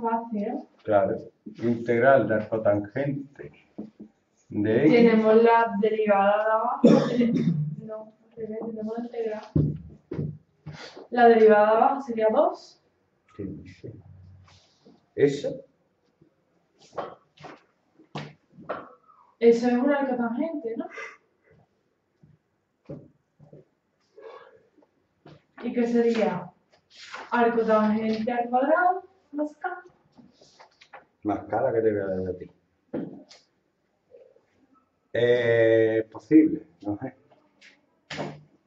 Fácil. Claro. Integral de arcotangente de x. Tenemos la derivada de abajo. No, tenemos la integral. La derivada de abajo sería 2. ¿Qué dice? Eso. Eso es un arcotangente, ¿no? ¿Y qué sería? Arcotangente al cuadrado más k. Más cara que te voy a dar a ti. Eh, posible, no sé.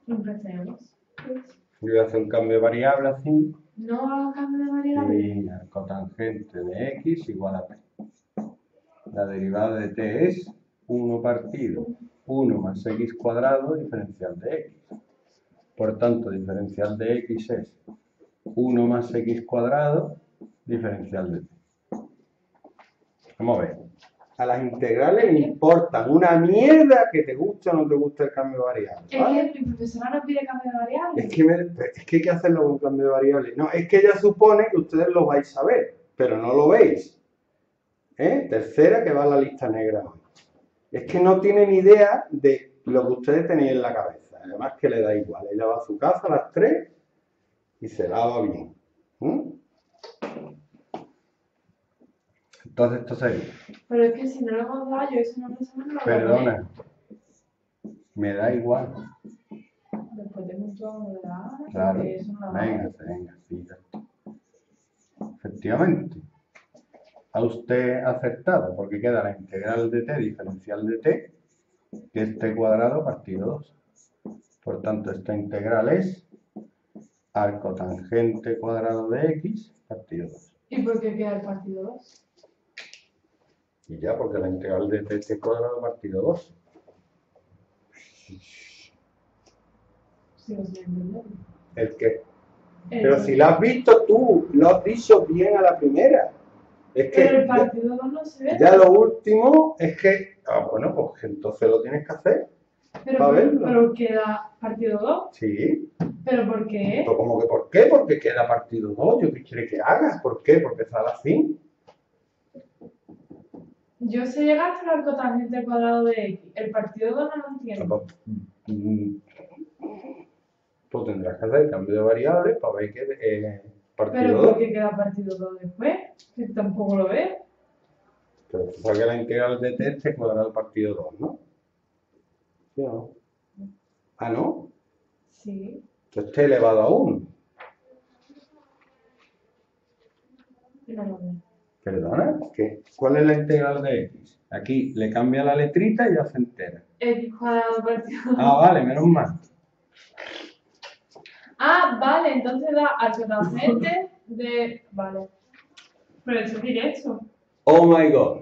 Empecemos. Yo voy a hacer un cambio de variable así. No hago cambio de variable. Y arcotangente de x igual a p. La derivada de t es 1 partido 1 más x cuadrado diferencial de x. Por tanto, diferencial de x es 1 más x cuadrado diferencial de t. Vamos a ver. A las integrales le importan una mierda que te guste o no te guste el cambio de variable. Es que mi profesora no pide cambio de variable. Es que, me- es que hay que hacerlo con cambio de variable. No, es que ella supone que ustedes lo vais a ver, pero no lo veis. ¿Eh? Tercera que va a la lista negra. Es que no tiene ni idea de lo que ustedes tenéis en la cabeza. Además que le da igual. Ella va a su casa a las 3 y se lava bien. ¿Mm? Entonces esto sería. Pero es que si no lo hemos dado, yo eso no no lo a Perdona. Me da igual. Después de mucho la Claro. eso no Venga, venga, está. Efectivamente. Ha usted acertado, porque queda la integral de t diferencial de t, que es t cuadrado partido 2. Por tanto, esta integral es arcotangente cuadrado de x partido 2. ¿Y por qué queda el partido 2? Y ya, porque la integral de t es t cuadrado partido 2. Sigo sin entenderlo. El El- Pero si lo has visto tú, lo has dicho bien a la primera. Es que Pero el partido 2 no se ve. ya lo último es que, ah, bueno, pues entonces lo tienes que hacer. Pero, va a verlo. pero queda partido 2. Sí. ¿Pero por qué? Pero como que ¿por qué? Porque queda partido 2. ¿Yo qué quiere que hagas? ¿Por qué? Porque sale así. Yo sé llegar hasta el arcotangente al cuadrado de x. El partido 2 no lo entiendo. Tú tendrás que hacer cambio de variables para ver que eh, partido Pero 2. ¿por qué queda partido 2 después? Que tampoco lo ve. Pero tú sabes que la integral de t es t cuadrado partido 2, ¿no? ¿Sí o no? Ah, ¿no? Sí. Entonces t elevado a 1. No lo ve. ¿Perdona? ¿Qué? ¿Cuál es la integral de x? Aquí le cambia la letrita y ya se entera. X cuadrado partido 2. Ah, vale, menos mal. Ah, vale, entonces da arcotangente de. Vale. Pero eso es directo. Oh my god.